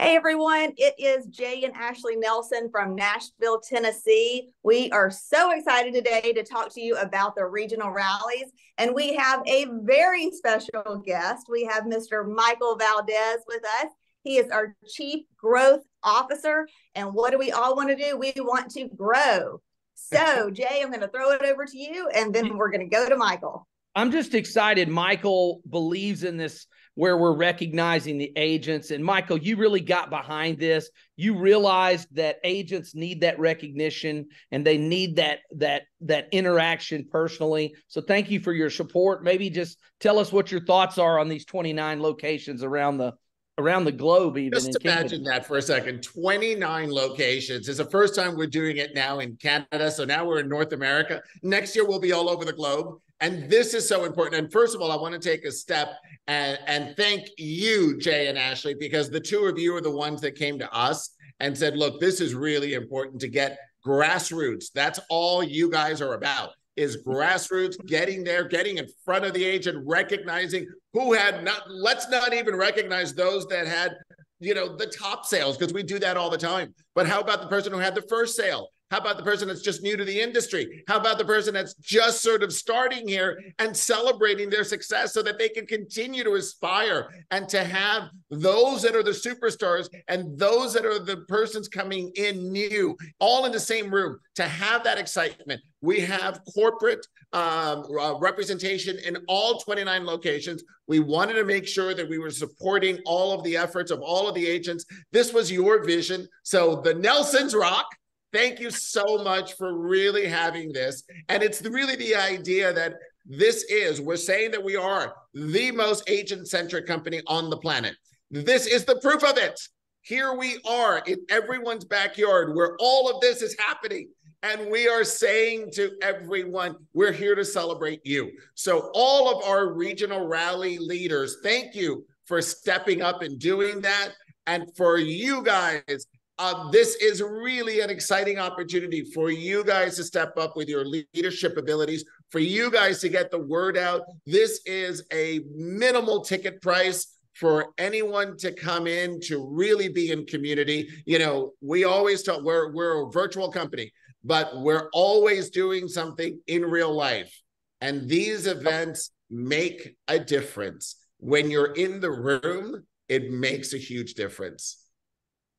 Hey everyone, it is Jay and Ashley Nelson from Nashville, Tennessee. We are so excited today to talk to you about the regional rallies. And we have a very special guest. We have Mr. Michael Valdes with us. He is our Chief Growth Officer. And what do we all want to do? We want to grow. So, Jay, I'm going to throw it over to you, and then we're going to go to Michael. I'm just excited. Michael believes in this where we're recognizing the agents. And Michael, you really got behind this. You realized that agents need that recognition and they need that that that interaction personally. So thank you for your support. Maybe just tell us what your thoughts are on these 29 locations around the around the globe even just imagine that for a second 29 locations it's the first time we're doing it now in canada so now we're in north america next year we'll be all over the globe and this is so important and first of all i want to take a step and, and thank you jay and ashley because the two of you are the ones that came to us and said look this is really important to get grassroots that's all you guys are about is grassroots getting there, getting in front of the agent, recognizing who had not, let's not even recognize those that had, you know, the top sales because we do that all the time. But how about the person who had the first sale? How about the person that's just new to the industry? How about the person that's just sort of starting here and celebrating their success so that they can continue to aspire and to have those that are the superstars and those that are the persons coming in new, all in the same room to have that excitement? We have corporate um, uh, representation in all 29 locations. We wanted to make sure that we were supporting all of the efforts of all of the agents. This was your vision. So the Nelsons rock. Thank you so much for really having this. And it's really the idea that this is, we're saying that we are the most agent centric company on the planet. This is the proof of it. Here we are in everyone's backyard where all of this is happening. And we are saying to everyone, we're here to celebrate you. So, all of our regional rally leaders, thank you for stepping up and doing that. And for you guys uh, this is really an exciting opportunity for you guys to step up with your leadership abilities, for you guys to get the word out. This is a minimal ticket price for anyone to come in to really be in community. You know, we always talk, we're, we're a virtual company, but we're always doing something in real life. And these events make a difference. When you're in the room, it makes a huge difference.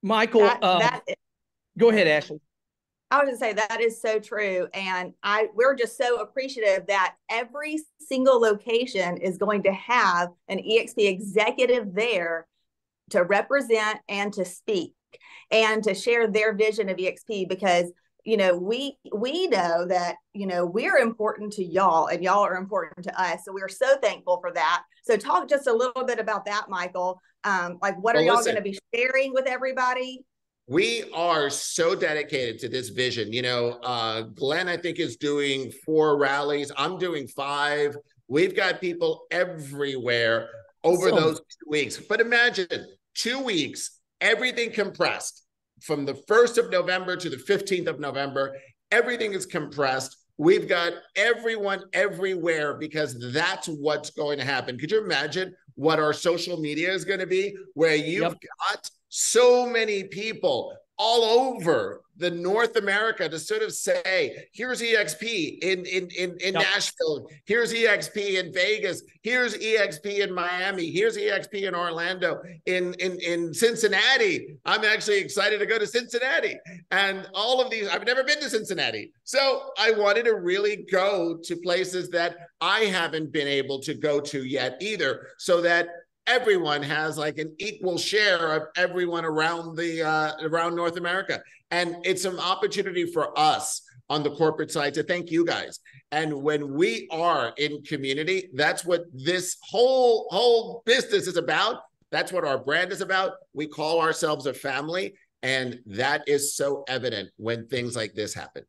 Michael, that, um, that is, go ahead, Ashley. I was going to say that is so true, and I we're just so appreciative that every single location is going to have an EXP executive there to represent and to speak and to share their vision of EXP because you know we we know that you know we're important to y'all and y'all are important to us so we're so thankful for that so talk just a little bit about that michael um, like what are y'all going to be sharing with everybody we are so dedicated to this vision you know uh, glenn i think is doing four rallies i'm doing five we've got people everywhere over so, those two weeks but imagine two weeks everything compressed from the 1st of November to the 15th of November. Everything is compressed. We've got everyone everywhere because that's what's going to happen. Could you imagine what our social media is going to be? Where you've yep. got so many people all over the North America to sort of say, here's EXP in in in, in yep. Nashville, here's EXP in Vegas, here's EXP in Miami, here's EXP in Orlando, in in in Cincinnati. I'm actually excited to go to Cincinnati, and all of these. I've never been to Cincinnati, so I wanted to really go to places that I haven't been able to go to yet either, so that everyone has like an equal share of everyone around the uh, around North America, and it's an opportunity for us on the corporate side to thank you guys. And when we are in community, that's what this whole whole business is about. That's what our brand is about. We call ourselves a family, and that is so evident when things like this happen.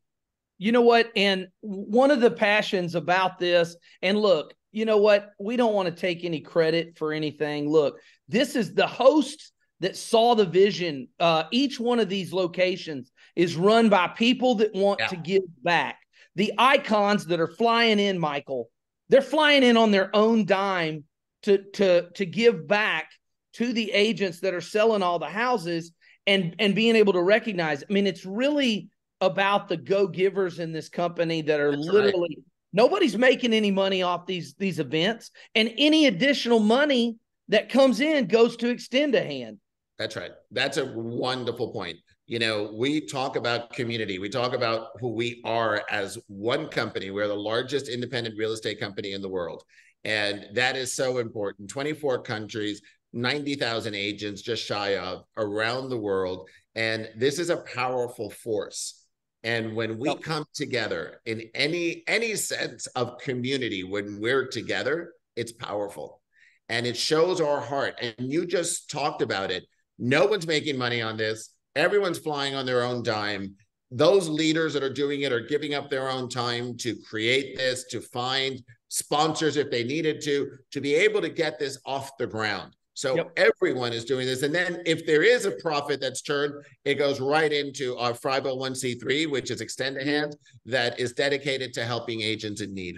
You know what? And one of the passions about this, and look, you know what? We don't want to take any credit for anything. Look, this is the host that saw the vision. Uh, each one of these locations is run by people that want yeah. to give back. The icons that are flying in, Michael, they're flying in on their own dime to to to give back to the agents that are selling all the houses and and being able to recognize. I mean, it's really about the go givers in this company that are That's literally right. Nobody's making any money off these these events, and any additional money that comes in goes to extend a hand. That's right. That's a wonderful point. You know, we talk about community. We talk about who we are as one company. We're the largest independent real estate company in the world. And that is so important. 24 countries, 90,000 agents just shy of around the world. And this is a powerful force. And when we come together in any any sense of community, when we're together, it's powerful. And it shows our heart. And you just talked about it. No one's making money on this. Everyone's flying on their own dime. Those leaders that are doing it are giving up their own time to create this, to find sponsors if they needed to, to be able to get this off the ground. So yep. everyone is doing this. And then if there is a profit that's turned, it goes right into our 501c3, which is Extend a Hand, that is dedicated to helping agents in need.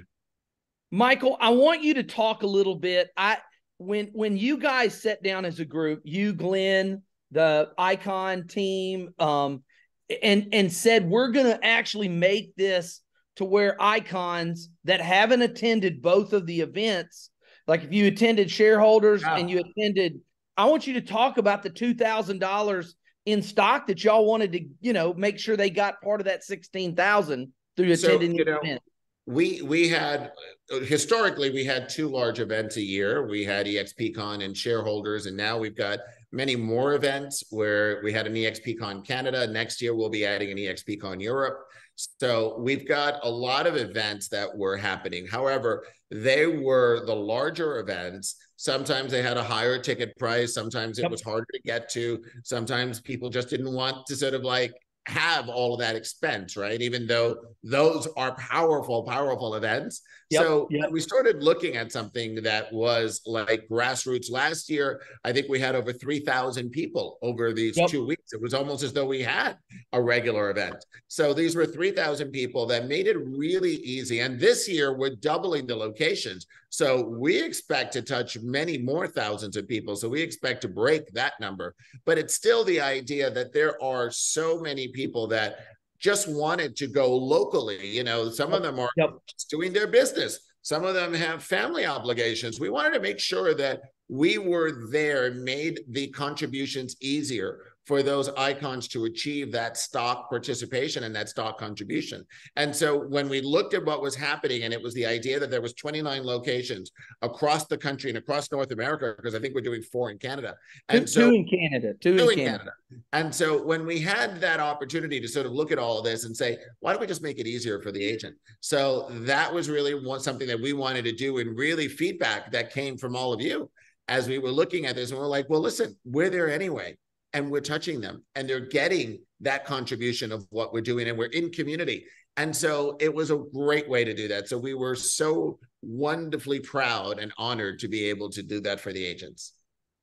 Michael, I want you to talk a little bit. I when when you guys sat down as a group, you, Glenn, the Icon team, um, and and said we're gonna actually make this to where icons that haven't attended both of the events like if you attended shareholders yeah. and you attended, I want you to talk about the two thousand dollars in stock that y'all wanted to, you know, make sure they got part of that sixteen thousand through attending so, the know, event. We we had historically we had two large events a year. We had EXPCon and shareholders, and now we've got many more events where we had an EXPCon Canada. Next year we'll be adding an EXPCon Europe. So we've got a lot of events that were happening. However, they were the larger events. Sometimes they had a higher ticket price. Sometimes it yep. was harder to get to. Sometimes people just didn't want to sort of like have all of that expense, right? Even though those are powerful, powerful events. Yep, so yep. we started looking at something that was like grassroots last year. I think we had over 3,000 people over these yep. two weeks. It was almost as though we had a regular event. So these were 3,000 people that made it really easy. And this year we're doubling the locations. So we expect to touch many more thousands of people. So we expect to break that number. But it's still the idea that there are so many people that just wanted to go locally. You know, some of them are yep. doing their business. Some of them have family obligations. We wanted to make sure that we were there, and made the contributions easier for those icons to achieve that stock participation and that stock contribution. And so when we looked at what was happening, and it was the idea that there was 29 locations across the country and across North America, because I think we're doing four in Canada. And two, so two in Canada, two, two in, Canada. Canada. And so when we had that opportunity to sort of look at all of this and say, why don't we just make it easier for the agent? So that was really one, something that we wanted to do and really feedback that came from all of you as we were looking at this and we're like, well, listen, we're there anyway and we're touching them and they're getting that contribution of what we're doing and we're in community. And so it was a great way to do that. So we were so wonderfully proud and honored to be able to do that for the agents.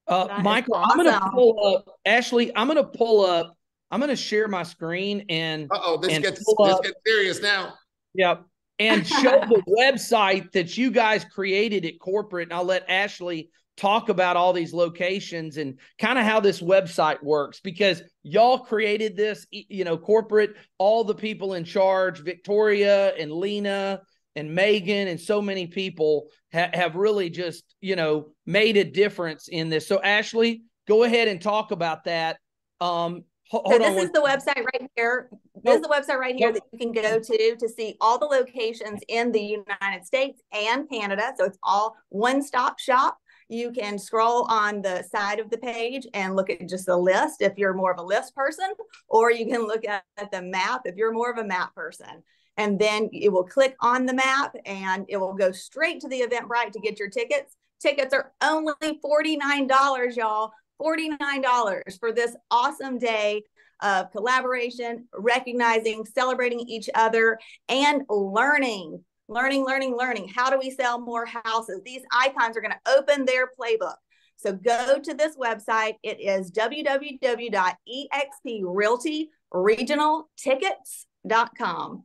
Uh, Michael, awesome. I'm going to pull up, Ashley, I'm going to pull up, I'm going to share my screen and. oh, this, and gets, this gets serious now. Yep. And show the website that you guys created at corporate. And I'll let Ashley talk about all these locations and kind of how this website works because y'all created this, you know, corporate, all the people in charge, Victoria and Lena and Megan and so many people ha- have really just, you know, made a difference in this. So Ashley, go ahead and talk about that. Um, so this is the website right here. This is the website right here that you can go to to see all the locations in the United States and Canada. So it's all one stop shop you can scroll on the side of the page and look at just the list if you're more of a list person, or you can look at, at the map if you're more of a map person. And then it will click on the map and it will go straight to the Eventbrite to get your tickets. Tickets are only $49, y'all. $49 for this awesome day of collaboration, recognizing, celebrating each other, and learning learning, learning, learning. How do we sell more houses? These icons are going to open their playbook. So go to this website. It is www.exprealtyregionaltickets.com.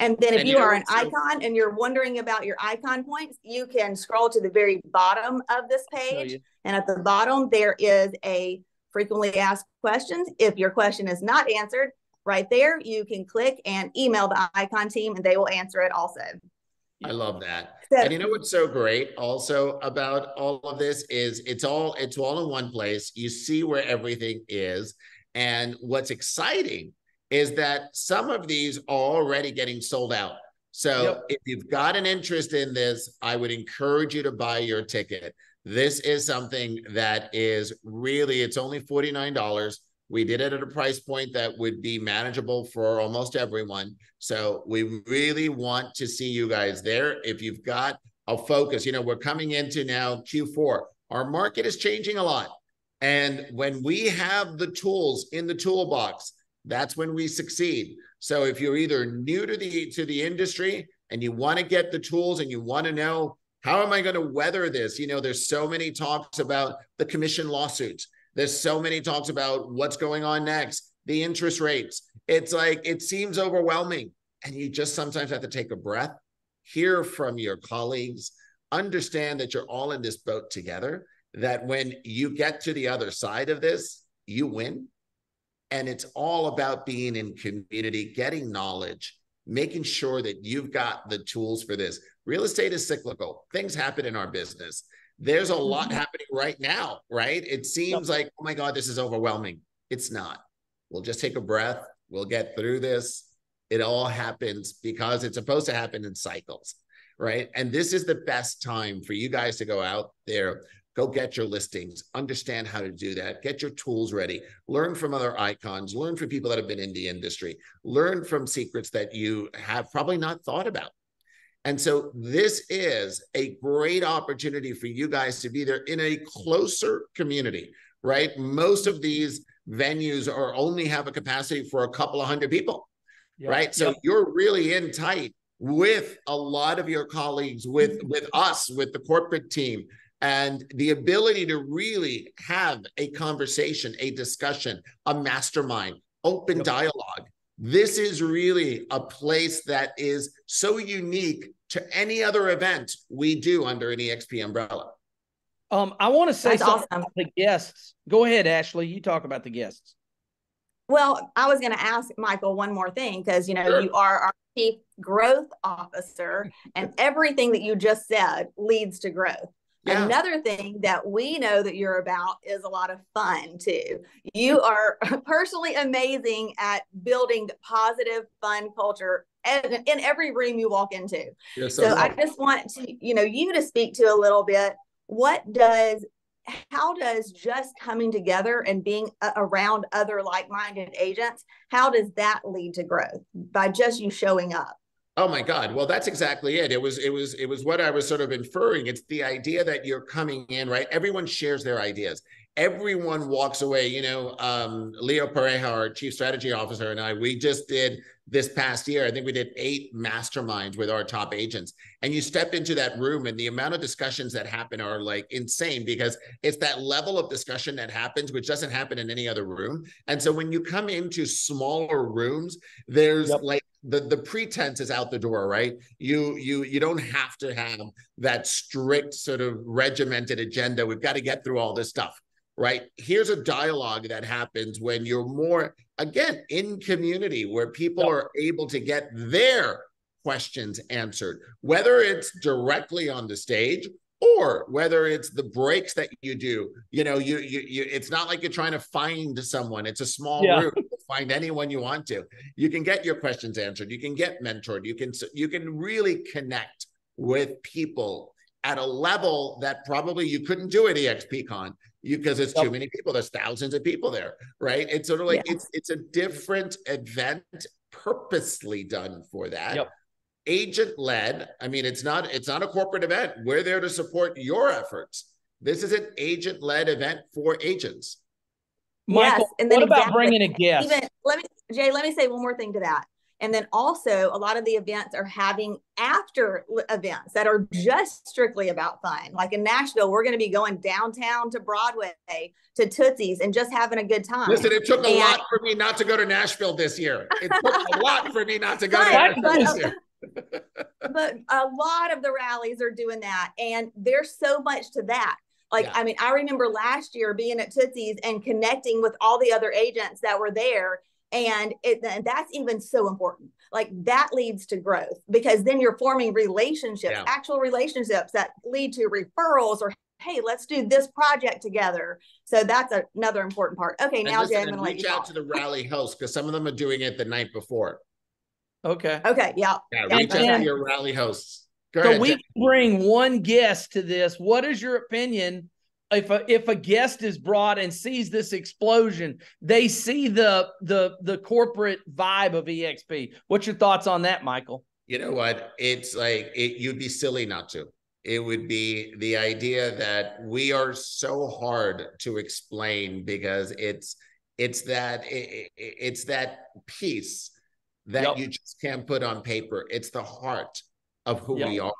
And then if And you you are an icon and you're wondering about your icon points, you can scroll to the very bottom of this page. And at the bottom, there is a frequently asked questions. If your question is not answered, right there, you can click and email the icon team and they will answer it also. I love that. So- And you know what's so great also about all of this is it's all it's all in one place. You see where everything is. And what's exciting is that some of these are already getting sold out. So Yep. if you've got an interest in this, I would encourage you to buy your ticket. This is something that is really, it's only $49. We did it at a price point that would be manageable for almost everyone. So we really want to see you guys there. If you've got a focus, you know, we're coming into now Q4. Our market is changing a lot. And when we have the tools in the toolbox, that's when we succeed. So if you're either new to the to the industry and you want to get the tools and you want to know how am I going to weather this? You know, there's so many talks about the commission lawsuits. There's so many talks about what's going on next, the interest rates. It's like it seems overwhelming and you just sometimes have to take a breath, hear from your colleagues, understand that you're all in this boat together, that when you get to the other side of this, you win. And it's all about being in community, getting knowledge, making sure that you've got the tools for this. Real estate is cyclical. Things happen in our business. There's a lot Mhm. happening right now, right? It seems like, oh my God, this is overwhelming. It's not. We'll just take a breath. We'll get through this. It all happens because it's supposed to happen in cycles, right? And this is the best time for you guys to go out there, go get your listings, understand how to do that, get your tools ready, learn from other icons, learn from people that have been in the industry, learn from secrets that you have probably not thought about. And so this is a great opportunity for you guys to be there in a closer community, right? Most of these venues are only have a capacity for a couple of hundred people, Yep. right? So Yep. you're really in tight with a lot of your colleagues, with mm-hmm. with us, with the corporate team, and the ability to really have a conversation, a discussion, a mastermind, open Yep. dialogue. This is really a place that is so unique to any other event we do under an EXP umbrella. Um, I want to say That's something awesome. about the guests. Go ahead, Ashley. You talk about the guests. Well, I was going to ask Michael one more thing because you know Sure. you are our chief growth officer, and everything that you just said leads to growth. Yeah. Another thing that we know that you're about is a lot of fun too. You are personally amazing at building positive, fun culture in, in every room you walk into. You're So I just want to, you know, you to speak to a little bit. What does, how does just coming together and being around other like-minded agents, how does that lead to growth by just you showing up? Oh my God. Well, that's exactly it. It was, it was, it was what I was sort of inferring. It's the idea that you're coming in, right? Everyone shares their ideas. Everyone walks away. You know, um, Leo Pareja, our chief strategy officer, and I, we just did this past year. I think we did eight masterminds with our top agents. And you step into that room, and the amount of discussions that happen are like insane because it's that level of discussion that happens, which doesn't happen in any other room. And so when you come into smaller rooms, there's Yep. like the the pretense is out the door right? You you you don't have to have that strict sort of regimented agenda. We've got to get through all this stuff right? Here's a dialogue that happens when you're more again in community where people are able to get their questions answered whether it's directly on the stage or whether it's the breaks that you do. You know you you, you it's not like you're trying to find someone. It's a small Yeah. room find anyone you want to. You can get your questions answered. You can get mentored. You can you can really connect with people at a level that probably you couldn't do at expcon because it's too many people. There's thousands of people there right? It's sort of like it's it's a different event purposely done for that. Yep. agent led i mean it's not it's not a corporate event. We're there to support your efforts. This is an agent led event for agents Michael, Yes, and then what about exactly- bringing a guest? Even let me, Jay, let me say one more thing to that. And then also, a lot of the events are having after events that are just strictly about fun. Like in Nashville, we're going to be going downtown to Broadway to Tootsie's and just having a good time. Listen, it took a and, lot for me not to go to Nashville this year. It took a lot for me not to go to Nashville but, this uh, year. but a lot of the rallies are doing that. And there's so much to that. Like, yeah. I mean, I remember last year being at Tootsie's and connecting with all the other agents that were there and it, that's even so important. Like that leads to growth because then you're forming relationships yeah. actual relationships that lead to referrals or hey let's do this project together. So that's a, another important part. Okay now listen, jay i'm gonna reach out to the rally hosts because some of them are doing it the night before. Okay. Okay yeah. Yeah reach out to your rally hosts Go so ahead, we bring one guest to this what is your opinion if a, if a guest is brought and sees this explosion, they see the the the corporate vibe of EXP. What's your thoughts on that, Michael? You know what? It's like it, you'd be silly not to. It would be the idea that we are so hard to explain because it's it's that it, it's that piece that yep. you just can't put on paper. It's the heart of who yep. we are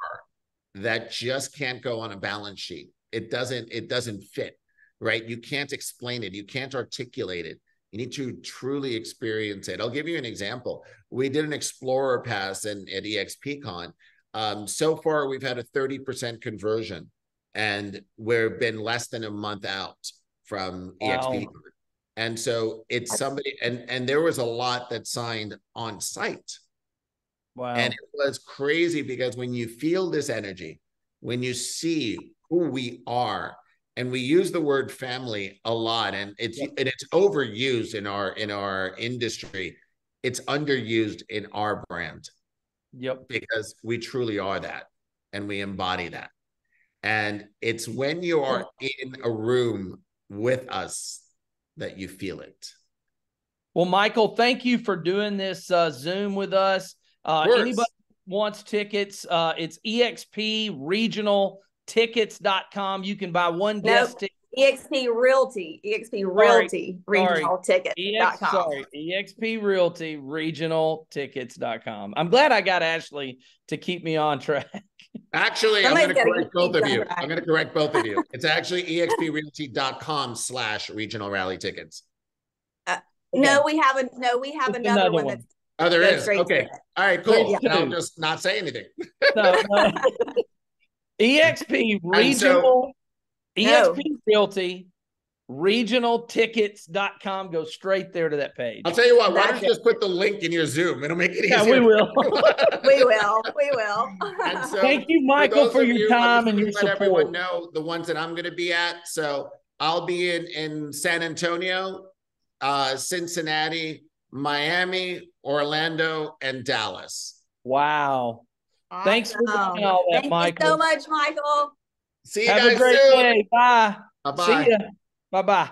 that just can't go on a balance sheet. It doesn't it doesn't fit right? You can't explain it. You can't articulate it. You need to truly experience it. I'll give you an example. We did an explorer pass in, at expcon um, so far we've had a 30% conversion and we've been less than a month out from wow. expcon and so it's somebody and and there was a lot that signed on site wow. And it was crazy because when you feel this energy when you see who we are and we use the word family a lot and it's yep. and it's overused in our in our industry it's underused in our brand. Yep. Because we truly are that and we embody that. And it's when you are in a room with us that you feel it. Well michael thank you for doing this uh, zoom with us uh, anybody wants tickets uh, it's exp regional tickets.com. You can buy one guest nope. ticket. EXP Realty, EXP Realty sorry, regional tickets. EX, sorry, EXP Realty regional tickets.com. I'm glad I got Ashley to keep me on track. Actually, I'm going to correct both of you. I'm going to correct both of you. It's actually exprealty.com slash regional rally tickets. Uh, okay. No, we haven't. No, we have another, another, one, one. that's. Oh, there is. Okay. All right, cool. Yeah. I'll just not say anything. no, no. EXP regional, so, EXP no. Realty, regionaltickets.com. Go straight there to that page. I'll tell you what, why don't you just put the link in your Zoom? It'll make it easier. Yeah, we will. we will. We will. So Thank you, Michael, for, for your you, time and your let support. everyone know the ones that I'm going to be at. So I'll be in, in San Antonio, uh, Cincinnati, Miami, Orlando, and Dallas. Wow. Awesome. Thanks for doing all that, Thank Michael. you so much, Michael. See you Have guys a great soon. day. Bye. Bye bye. See ya. Bye bye.